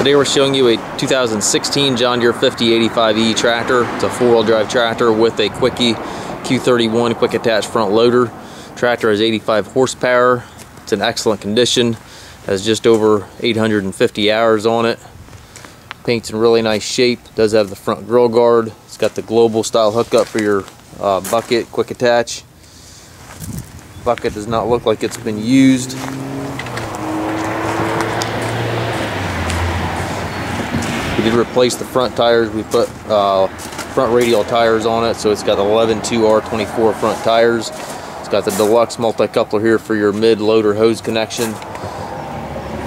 Today we're showing you a 2016 John Deere 5085E tractor. It's a four-wheel drive tractor with a Quicke Q31 quick attach front loader. Tractor has 85 horsepower. It's in excellent condition. Has just over 850 hours on it. Paint's in really nice shape. Does have the front grill guard. It's got the global style hookup for your uh, bucket quick attach. Bucket does not look like it's been used. We did replace the front tires. We put uh, front radial tires on it, so it's got 11 2R24 front tires. It's got the deluxe multi-coupler here for your mid-loader hose connection.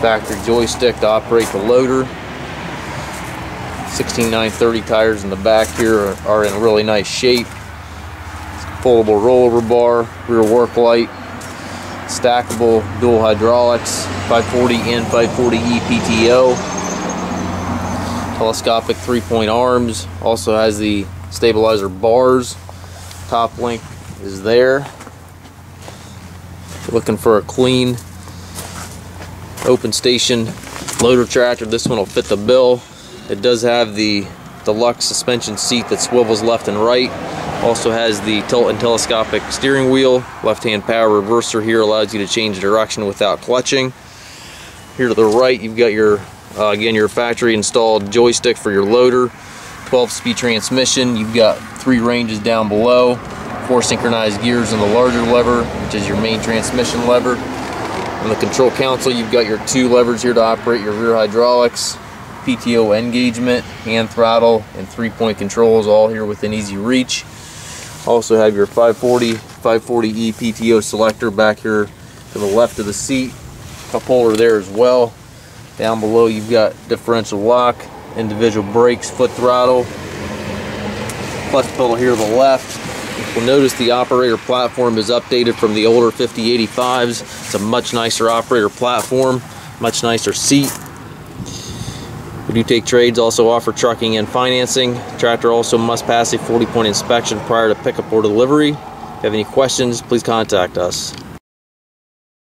Factory joystick to operate the loader. 16930 tires in the back here are, are in really nice shape. Pullable rollover bar, rear work light, stackable dual hydraulics, 540 and 540E PTO telescopic three-point arms also has the stabilizer bars. Top link is there. Looking for a clean open station loader tractor. This one will fit the bill. It does have the deluxe suspension seat that swivels left and right. Also has the tilt and telescopic steering wheel. Left hand power reverser here allows you to change direction without clutching. Here to the right you've got your uh, again, your factory installed joystick for your loader, 12 speed transmission. You've got three ranges down below, four synchronized gears in the larger lever, which is your main transmission lever. On the control console, you've got your two levers here to operate your rear hydraulics, PTO engagement, hand throttle, and three-point controls all here within easy reach. Also have your 540, 540E PTO selector back here to the left of the seat. Cup holder there as well. Down below you've got differential lock, individual brakes, foot throttle, clutch pedal here to the left. You'll notice the operator platform is updated from the older 5085s. It's a much nicer operator platform, much nicer seat. We do take trades, also offer trucking and financing. Tractor also must pass a 40 point inspection prior to pickup or delivery. If you have any questions, please contact us.